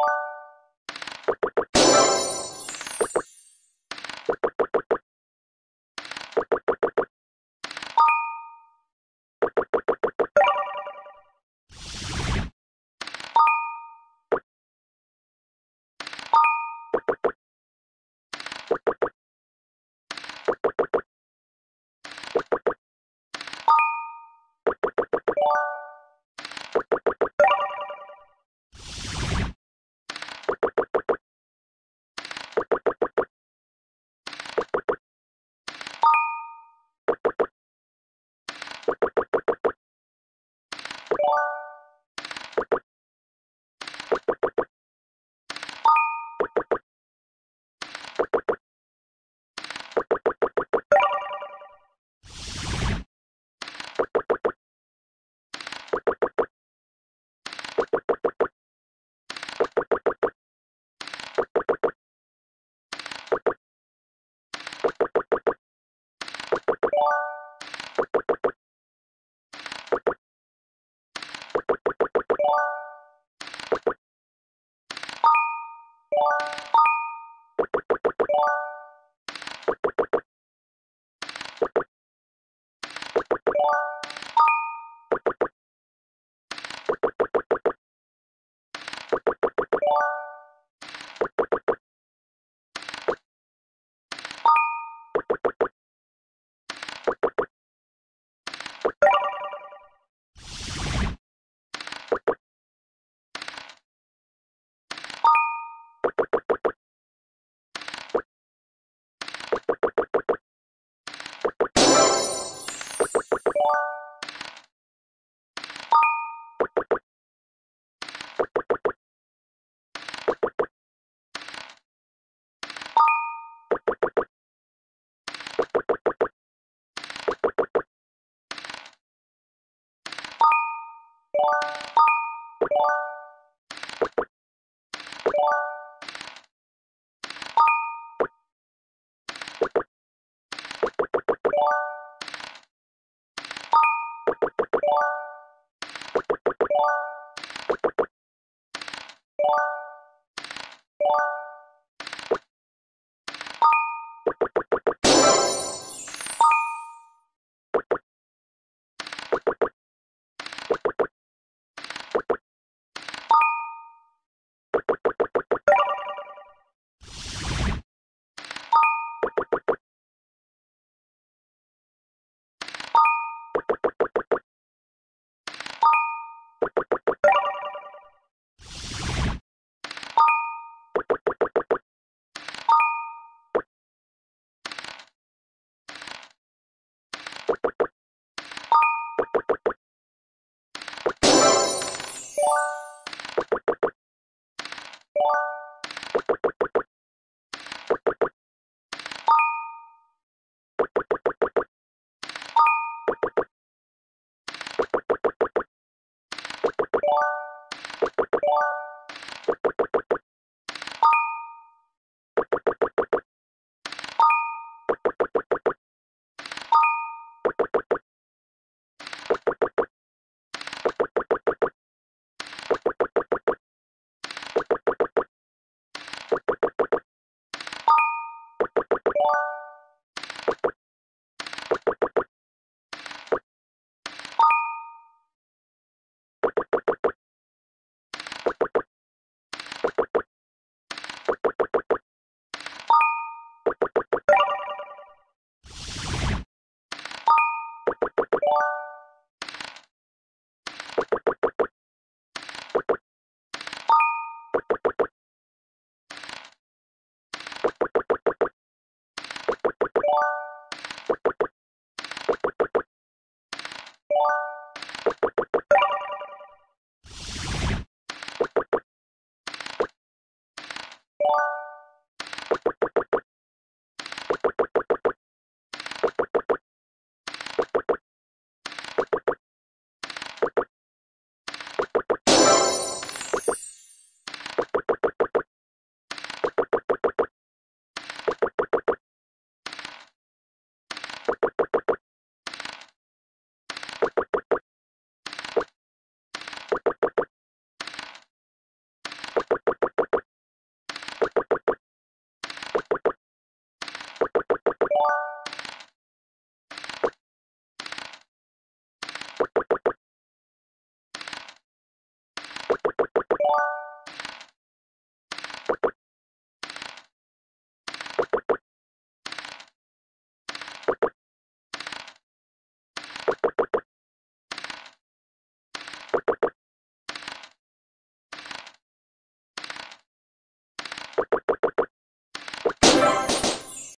you